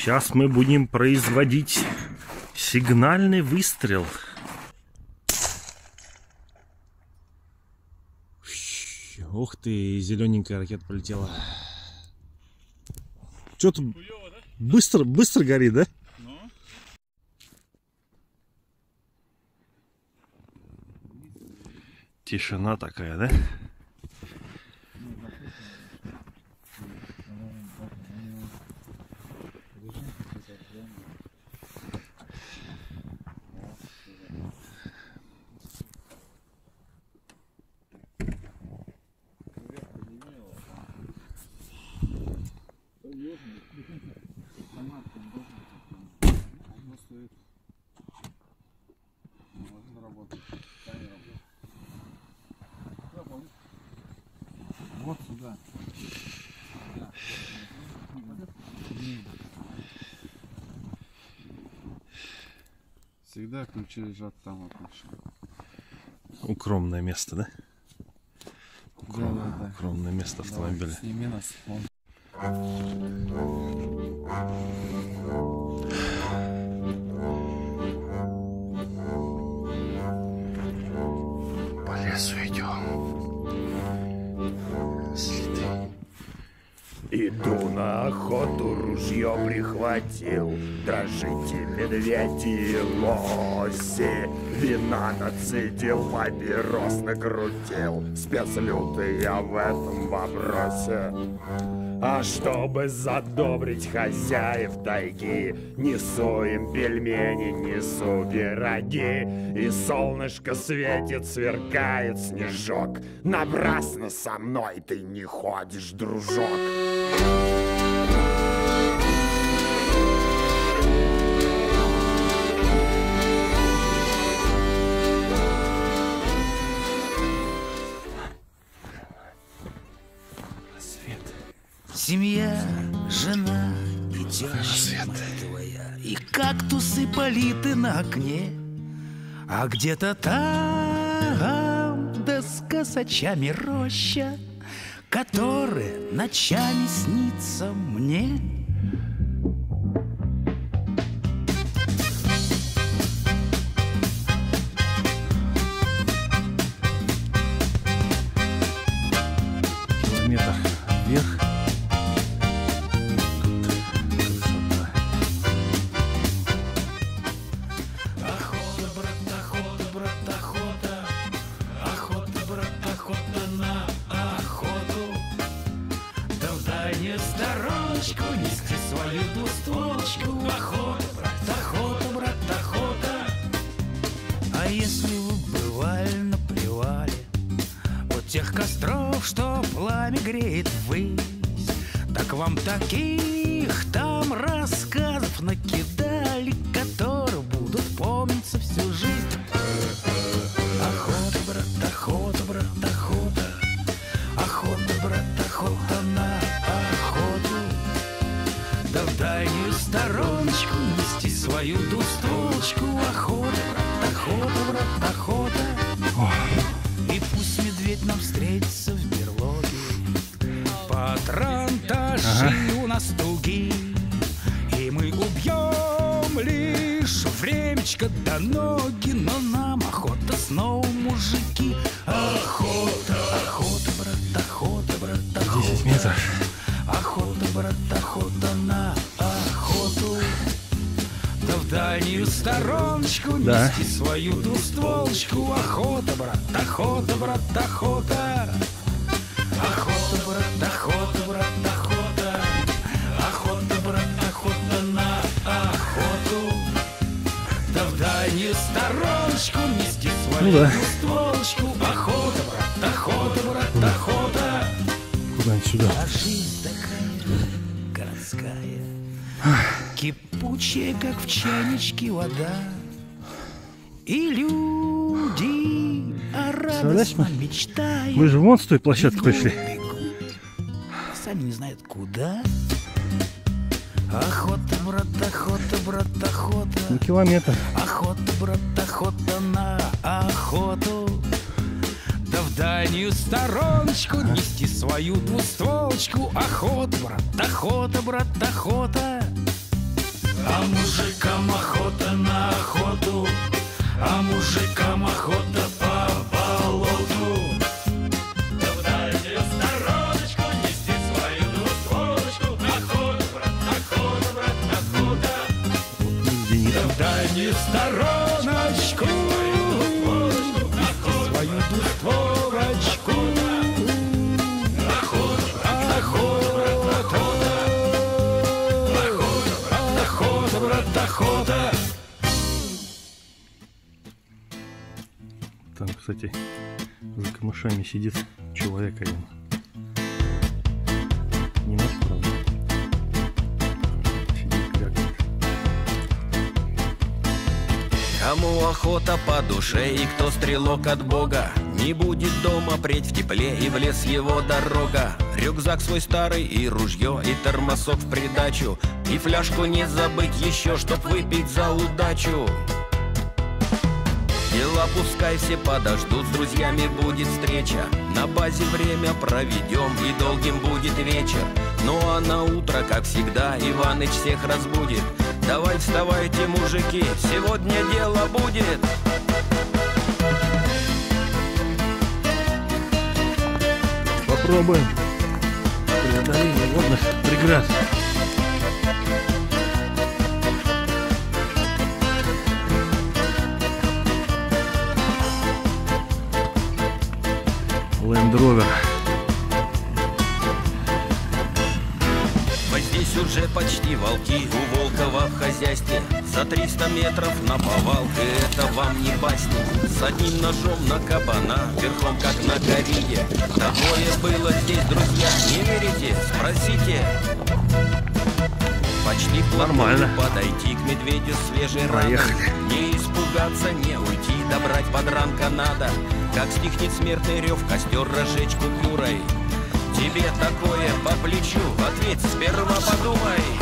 Сейчас мы будем производить сигнальный выстрел. Ух ты, зелененькая ракета полетела. Что-то быстро, быстро горит, да? Тишина такая, да? Вот сюда. Всегда ключи лежат там машины. Укромное место, да? Укром- Да, да, да. Укромное место автомобиля. Давай, Сними нас. Вон. По лесу идем. Следы. Иду на охоту, ружье прихватил Дрожите медведи и лоси Вина нацедил, папирос накрутил Спецлютый я в этом вопросе а чтобы задобрить хозяев тайги Несу им пельмени, несу пироги И солнышко светит, сверкает снежок. Напрасно со мной ты не ходишь, дружок Семья, жена и теща твоя. И кактусы политы на окне. А где-то там да с косачами роща Которая ночами снится мне тех костров, что пламя греет ввысь. Так вам таких там рассказов накидали Которые будут помниться всю жизнь. Охота, брат, охота, брат, охота. Охота, брат, охота на охоту. Да в дальнюю стороночку нести свою двустволочку Охота, брат, охота, брат, охота. И пусть медведь нам встретится в берлоге Патронтажи у нас туги И мы убьем лишь времечко до ноги Но нам охота снова, мужики. Охота, охота, брат, охота, брат, охота. 10 метров. Охота, брат, охота на охоту. Да в дальнюю стороночку Да. нести свою двустволочку. Охота, брат, охота, брат, охота. Охота, брат, охота Ну да. Куда-нибудь сюда. жизнь такая городская Кипучая, как в чайничке вода И люди о радостном мечтают Мы же вон с той площадки пришли. Сами не знают куда Охота, брат, охота, брат, охота. На километр. Охота, брат, охота на охоту. Да в дальнюю стороночку нести свою двустволочку. Охота, брат, охота, брат, охота. А мужикам охота на охоту, а мужикам охота Дальнюю стороночку свою брат, охота. Там, кстати, за камышами сидит человек один. Кому охота по душе и кто стрелок от Бога? Не будет дома преть в тепле и в лес его дорога. Рюкзак свой старый и ружье и тормосок в придачу. И фляжку не забыть еще, чтоб выпить за удачу. Дела пускай все подождут, с друзьями будет встреча. На базе время проведем и долгим будет вечер. Ну а на утро, как всегда, Иваныч всех разбудит Давай вставайте, мужики, сегодня дело будет Попробуем преодоление водных преград. Land Rover. Мы здесь уже почти волки хозяйстве За 300 метров на повал, и это вам не басни С одним ножом на кабана, верхом как на гориде Такое было здесь, друзья, не верите? Спросите. Почти Нормально. подойти к медведю свежей Проехали. Не испугаться, не уйти, добрать подранка надо. Как стихнет смертный рев, костер разжечь купюрой. Тебе такое по плечу, ответь, сперва подумай